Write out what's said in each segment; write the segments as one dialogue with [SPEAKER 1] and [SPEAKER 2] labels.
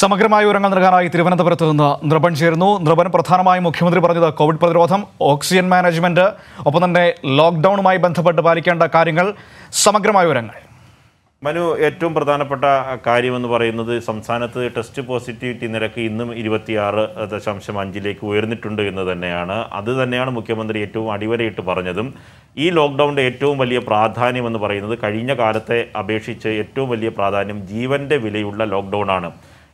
[SPEAKER 1] സമഗ്രമായ വിവരങ്ങൾ നൽകാനായി തിരുവനന്തപുരത്ത് നിന്ന് നൃപൻ ചേരുന്നു. നൃപൻ പ്രധാനമായും മുഖ്യമന്ത്രി പറഞ്ഞത് കോവിഡ് പ്രതിരോധം ഓക്സിജൻ മാനേജ്മെന്റ് ഒപ്പം തന്നെ ലോക്ക്ഡൌണുമായി ബന്ധപ്പെട്ട് പാലിക്കേണ്ട കാര്യങ്ങൾ. സമഗ്രമായ വിവരങ്ങൾ.
[SPEAKER 2] മനു ഏറ്റവും പ്രധാനപ്പെട്ട കാര്യമെന്ന് പറയുന്നത് സംസ്ഥാനത്ത് ടെസ്റ്റ് പോസിറ്റിവിറ്റി നിരക്ക് ഇന്നും ഇരുപത്തിയാറ് ദശാംശം അഞ്ചിലേക്ക് ഉയർന്നിട്ടുണ്ട് എന്ന് തന്നെയാണ്. അത് തന്നെയാണ് മുഖ്യമന്ത്രി ഏറ്റവും അടിവരയിട്ട് പറഞ്ഞതും. ഈ ലോക്ക്ഡൗണിന്റെ ഏറ്റവും വലിയ പ്രാധാന്യം എന്ന് പറയുന്നത് കഴിഞ്ഞ കാലത്തെ അപേക്ഷിച്ച് ഏറ്റവും വലിയ പ്രാധാന്യം ജീവന്റെ വിലയുള്ള ലോക്ക്ഡൗൺ ആണ്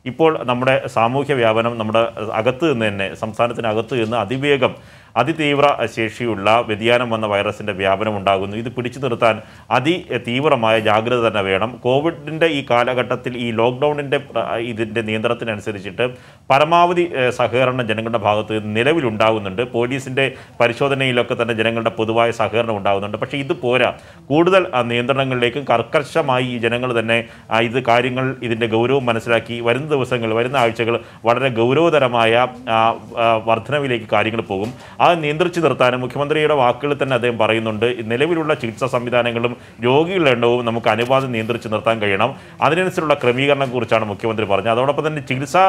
[SPEAKER 2] ഇപ്പോൾ നമ്മുടെ സാമൂഹ്യ വ്യാപനം നമ്മുടെ അകത്ത് നിന്ന് തന്നെ സംസ്ഥാനത്തിനകത്ത് നിന്ന് അതിവേഗം അതിതീവ്ര ശേഷിയുള്ള വ്യതിയാനം വന്ന വൈറസിന്റെ വ്യാപനം ഉണ്ടാകുന്നു. ഇത് പിടിച്ചു നിർത്താൻ അതി തീവ്രമായ ജാഗ്രത തന്നെ വേണം. കോവിഡിന്റെ ഈ കാലഘട്ടത്തിൽ ഈ ലോക്ക്ഡൗണിന്റെ ഇതിന്റെ നിയന്ത്രണത്തിനനുസരിച്ചിട്ട് പരമാവധി സഹകരണം ജനങ്ങളുടെ ഭാഗത്ത് നിലവിലുണ്ടാകുന്നുണ്ട്. പോലീസിന്റെ പരിശോധനയിലൊക്കെ തന്നെ ജനങ്ങളുടെ പൊതുവായ സഹകരണം ഉണ്ടാകുന്നുണ്ട്. പക്ഷേ ഇത് പോരാ. കൂടുതൽ നിയന്ത്രണങ്ങളിലേക്കും കർക്കശമായി ഈ ജനങ്ങൾ തന്നെ ആ, ഇത് കാര്യങ്ങൾ ഇതിന്റെ ഗൗരവം മനസ്സിലാക്കി വരുന്ന ദിവസങ്ങൾ വരുന്ന ആഴ്ചകൾ വളരെ ഗൗരവതരമായ ആ, ആ, വർധനവിലേക്ക് കാര്യങ്ങൾ പോകും. അത് നിയന്ത്രിച്ചു നിർത്താനും മുഖ്യമന്ത്രിയുടെ വാക്കുകൾ തന്നെ അദ്ദേഹം പറയുന്നുണ്ട് നിലവിലുള്ള ചികിത്സാ സംവിധാനങ്ങളും രോഗികളുടെ എണ്ണവും നമുക്ക് അനുപാതം നിയന്ത്രിച്ചു നിർത്താൻ കഴിയണം. അതിനനുസരിച്ചുള്ള ക്രമീകരണം കുറിച്ചാണ് മുഖ്യമന്ത്രി പറഞ്ഞത്. അതോടൊപ്പം തന്നെ ചികിത്സാ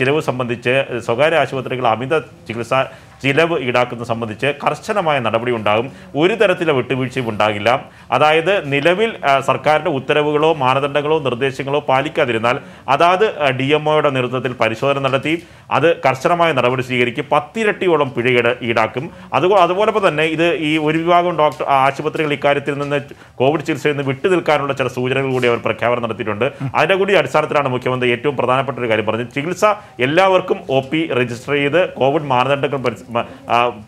[SPEAKER 2] ചിലവ് സംബന്ധിച്ച് സ്വകാര്യ ആശുപത്രികൾ അമിത ചികിത്സ ചിലവ് ഈടാക്കുന്നത് സംബന്ധിച്ച് കർശനമായ നടപടി ഉണ്ടാകും. ഒരു തരത്തിലെ വിട്ടുവീഴ്ചയും ഉണ്ടാകില്ല. അതായത് നിലവിൽ സർക്കാരിന്റെ ഉത്തരവുകളോ മാനദണ്ഡങ്ങളോ നിർദ്ദേശങ്ങളോ പാലിക്കാതിരുന്നാൽ അതാത് ഡി എം ഒയുടെ നേതൃത്വത്തിൽ പരിശോധന നടത്തി അത് കർശനമായ നടപടി സ്വീകരിക്കും. പത്തിരട്ടിയോളം പിഴ ഈടാക്കും. അതുപോലെ അതുപോലെ തന്നെ ഇത് ഈ ഒരു വിഭാഗം ഡോക്ടർ ആശുപത്രികൾ ഇക്കാര്യത്തിൽ നിന്ന് കോവിഡ് ചികിത്സയിൽ നിന്ന് വിട്ടു നിൽക്കാനുള്ള ചില സൂചനകൾ കൂടി അവർ പ്രഖ്യാപനം നടത്തിയിട്ടുണ്ട്. അതിന്റെ കൂടി അടിസ്ഥാനത്തിലാണ് മുഖ്യമന്ത്രി ഏറ്റവും പ്രധാനപ്പെട്ട ഒരു കാര്യം പറഞ്ഞത്. ചികിത്സ എല്ലാവർക്കും ഒ പി രജിസ്റ്റർ ചെയ്ത് കോവിഡ് മാനദണ്ഡങ്ങൾ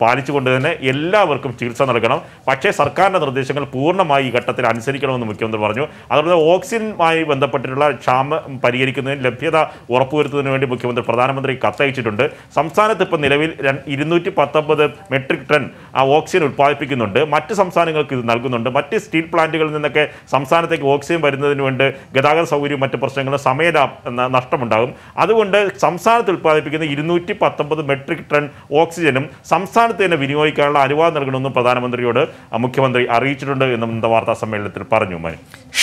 [SPEAKER 2] പാലിച്ചുകൊണ്ട് തന്നെ എല്ലാവർക്കും ചികിത്സ നൽകണം. പക്ഷേ സർക്കാരിന്റെ നിർദ്ദേശങ്ങൾ പൂർണമായി ഈ ഘട്ടത്തിൽ അനുസരിക്കണമെന്ന് മുഖ്യമന്ത്രി പറഞ്ഞു. അതുപോലെ ഓക്സിജനുമായി ബന്ധപ്പെട്ടിട്ടുള്ള ക്ഷാമം പരിഹരിക്കുന്നതിന് ലഭ്യത ഉറപ്പുവരുത്തുന്നതിന് വേണ്ടി മുഖ്യമന്ത്രി പ്രധാനമന്ത്രി കത്തയച്ചിട്ടുണ്ട്. സംസ്ഥാനത്ത് ഇപ്പോൾ നിലവിൽ ഇരുന്നൂറ്റി പത്തൊമ്പത് മെട്രിക് ടൺ ഓക്സിജൻ ഉത്പാദിപ്പിക്കുന്നുണ്ട് മറ്റ് സംസ്ഥാനങ്ങൾക്ക് ഇത് നൽകുന്നുണ്ട്. മറ്റ് സ്റ്റീൽ പ്ലാന്റുകളിൽ നിന്നൊക്കെ സംസ്ഥാനത്തേക്ക് ഓക്സിജൻ വരുന്നതിന് വേണ്ടി ഗതാഗത സൗകര്യവും മറ്റ് പ്രശ്നങ്ങളും സമയ നഷ്ടമുണ്ടാകും. അതുകൊണ്ട് സംസ്ഥാനത്ത് ഉത്പാദിപ്പിക്കുന്ന ഇരുന്നൂറ്റി പത്തൊമ്പത് മെട്രിക് ടൺ ഓക്സിജനും സംസ്ഥാനത്ത് തന്നെ വിനിയോഗിക്കാനുള്ള അനുവാദം നൽകണമെന്നും പ്രധാനമന്ത്രിയോട് മുഖ്യമന്ത്രി അറിയിച്ചിട്ടുണ്ട് എന്നും വാർത്താ സമ്മേളനത്തിൽ പറഞ്ഞു മനു.